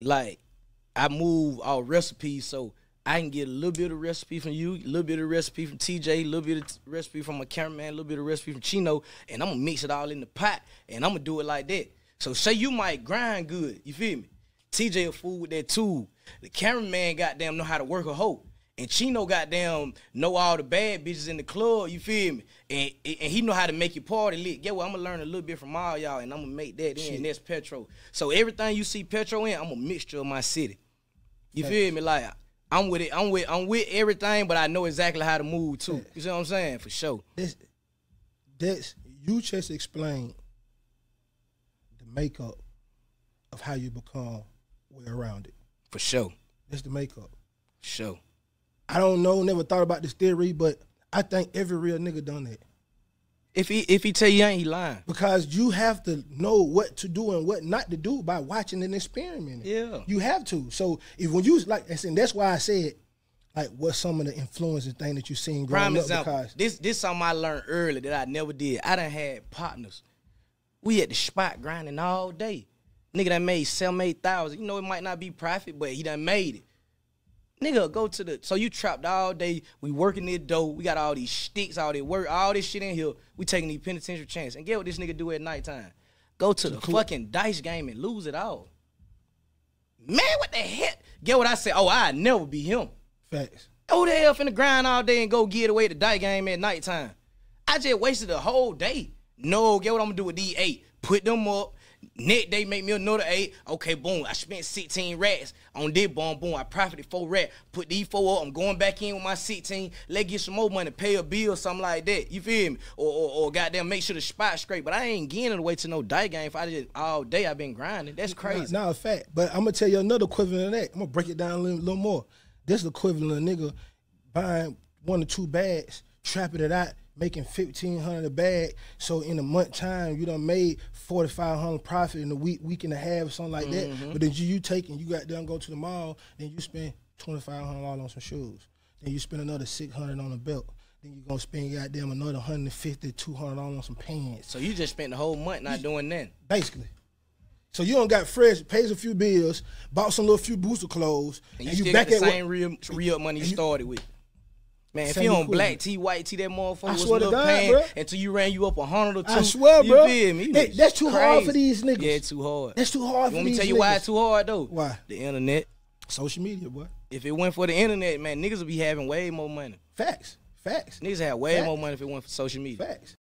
like I move all recipes so I can get a little bit of recipe from you, a little bit of recipe from TJ, a little bit of recipe from my cameraman, a little bit of recipe from Chino, and I'm gonna mix it all in the pot, and I'm gonna do it like that. So say you might grind good, you feel me? TJ a fool with that tool. The cameraman goddamn know how to work a hoe. And Chino goddamn know all the bad bitches in the club, you feel me? And and he know how to make your party lit. Yeah, well, I'm gonna learn a little bit from all y'all, and I'm gonna make that in. That's Petro. So everything you see Petro in, I'm a mixture of my city. You feel me? Like I'm with it. I'm with I'm with everything, but I know exactly how to move too. You see what I'm saying? For sure. This, this you just explained the makeup of how you become well rounded. For sure. That's the makeup. Sure. I don't know, never thought about this theory, but I think every real nigga done that. If he if he tell you ain't, he lying. Because you have to know what to do and what not to do by watching and experimenting. Yeah. You have to. So if when you like and that's why I said like what's some of the influences thing that you seen growing Prime up example. because This this something I learned early that I never did. I done had partners. We at the spot grinding all day. Nigga that made seven, eight thousand. You know it might not be profit, but he done made it. Nigga, go to the so you trapped all day. We working this dough. We got all these sticks, all this work, all this shit in here. We taking these penitentiary chance. And get what this nigga do at nighttime? Go to the fucking dice game and lose it all. Man, what the heck? Get what I say? Oh, I never be him. facts. Who the hell finna grind all day and go get away the dice game at nighttime? I just wasted a whole day. No, get what I'm gonna do with D8? Put them up. Next day make me another eight. Okay, boom. I spent 16 rats on this boom, boom. I profited four rats. Put these four up. I'm going back in with my 16. Let's get some more money, pay a bill, something like that. You feel me? Or, or, or goddamn make sure the spot straight. But I ain't getting away to no die game if I just all day I've been grinding. That's crazy. Now, a fact. But I'm gonna tell you another equivalent of that. I'm gonna break it down a little, little more. This is equivalent of nigga buying one or two bags, trapping it out, making fifteen hundred a bag. So in a month time, you done made forty five hundred profit in a week, week and a half, something like Mm-hmm. that. But then you, you take and you got done go to the mall, then you spend twenty five hundred dollars on some shoes. Then you spend another six hundred on a belt. Then you're gonna spend goddamn another 150 200 dollars on some pants. So you just spent the whole month not doing nothing. Basically. So you don't got fresh, pays a few bills, bought some little few booster clothes, And and, you, you, still back got the at same real real money you you- started with. Man, if you on black tee, white tee, that motherfucker I was swear to little God, pan bro. until you ran you up a hundred or two. I swear, you bro. feel me? Hey, that's too hard for these niggas. Yeah, too hard. That's too hard you for want me tell you why it's too hard though? Why? The internet. Social media, boy. If it went for the internet, man, niggas would be having way more money. Facts. Facts. Niggas have way Facts. more money if it went for social media. Facts.